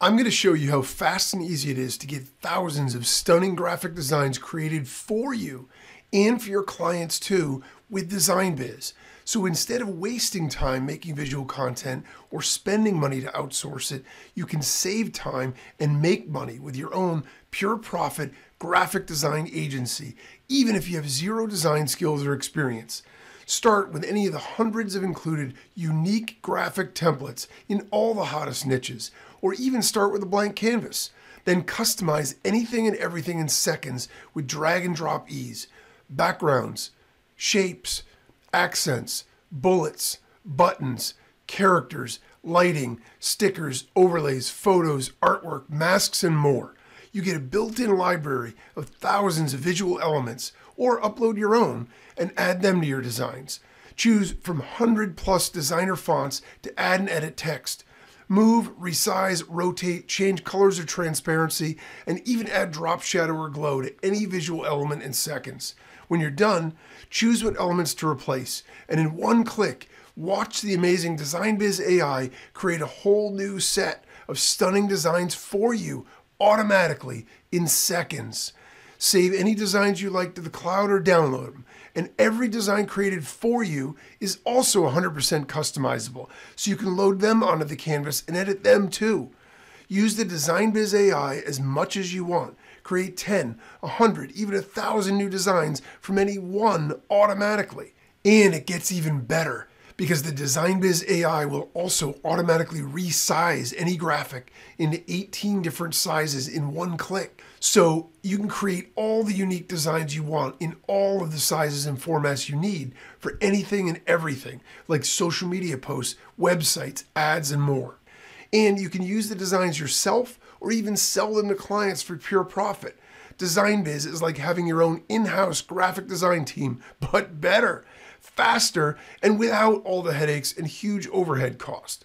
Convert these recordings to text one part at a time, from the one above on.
I'm going to show you how fast and easy it is to get thousands of stunning graphic designs created for you and for your clients too with Dezignbiz. So instead of wasting time making visual content or spending money to outsource it, you can save time and make money with your own pure profit graphic design agency, even if you have zero design skills or experience. Start with any of the hundreds of included unique graphic templates in all the hottest niches, or even start with a blank canvas. Then customize anything and everything in seconds with drag and drop ease. Backgrounds, shapes, accents, bullets, buttons, characters, lighting, stickers, overlays, photos, artwork, masks, and more. You get a built in library of thousands of visual elements, or upload your own and add them to your designs. Choose from 100 plus designer fonts to add and edit text. Move, resize, rotate, change colors or transparency, and even add drop shadow or glow to any visual element in seconds. When you're done, choose what elements to replace, and in one click, watch the amazing Dezignbiz AI create a whole new set of stunning designs for you automatically in seconds. Save any designs you like to the cloud or download them. And every design created for you is also 100% customizable, so you can load them onto the canvas and edit them too. Use the Dezignbiz AI as much as you want. Create 10, 100, even 1,000 new designs from any one automatically. And it gets even better because the Dezignbiz AI will also automatically resize any graphic into 18 different sizes in one click. So you can create all the unique designs you want in all of the sizes and formats you need for anything and everything, like social media posts, websites, ads, and more. And you can use the designs yourself or even sell them to clients for pure profit. Dezignbiz is like having your own in house graphic design team, but better faster, and without all the headaches and huge overhead cost.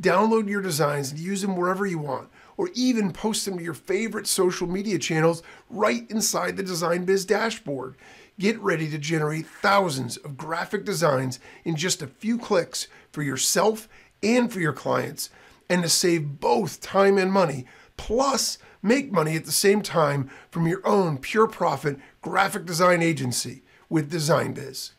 Download your designs and use them wherever you want, or even post them to your favorite social media channels right inside the Dezignbiz dashboard. Get ready to generate thousands of graphic designs in just a few clicks for yourself and for your clients, and to save both time and money, plus make money at the same time from your own pure profit graphic design agency with Dezignbiz.